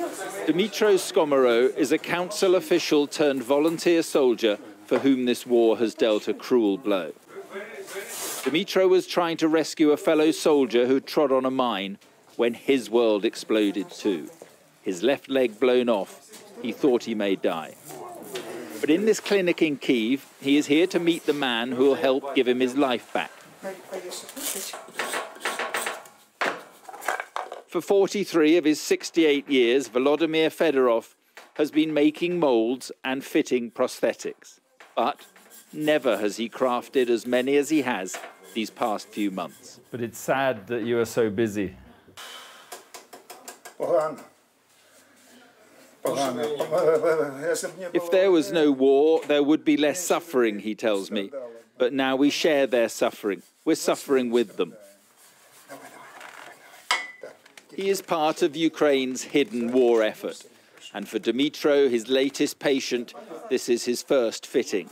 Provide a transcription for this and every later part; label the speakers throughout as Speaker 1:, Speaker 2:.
Speaker 1: Dimitro Skomaro is a council official turned volunteer soldier for whom this war has dealt a cruel blow. Dimitro was trying to rescue a fellow soldier who trod on a mine when his world exploded too. His left leg blown off, he thought he may die. But in this clinic in Kiev, he is here to meet the man who will help give him his life back. For 43 of his 68 years, Volodymyr Fedorov has been making molds and fitting prosthetics. But never has he crafted as many as he has these past few months. But it's sad that you are so busy. If there was no war, there would be less suffering, he tells me. But now we share their suffering. We're suffering with them. He is part of Ukraine's hidden war effort. And for Dimitro, his latest patient, this is his first fitting.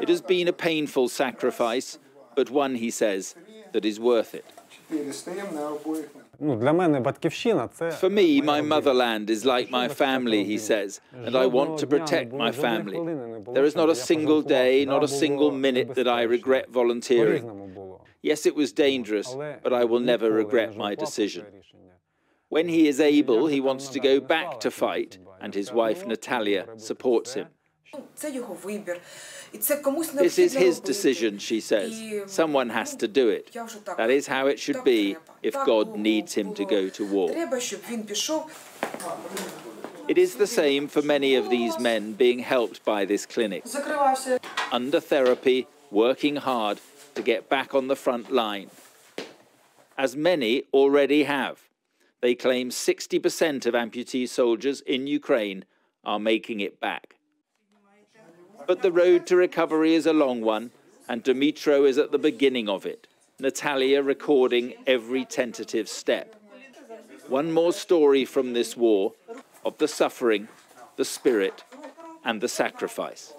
Speaker 1: It has been a painful sacrifice, but one, he says, that is worth it. For me, my motherland is like my family, he says, and I want to protect my family. There is not a single day, not a single minute that I regret volunteering. Yes, it was dangerous, but I will never regret my decision. When he is able, he wants to go back to fight, and his wife Natalia supports him. This is his decision, she says. Someone has to do it. That is how it should be if God needs him to go to war. It is the same for many of these men being helped by this clinic. Under therapy, working hard to get back on the front line. As many already have. They claim 60% of amputee soldiers in Ukraine are making it back. But the road to recovery is a long one, and Dimitro is at the beginning of it, Natalia recording every tentative step. One more story from this war of the suffering, the spirit, and the sacrifice.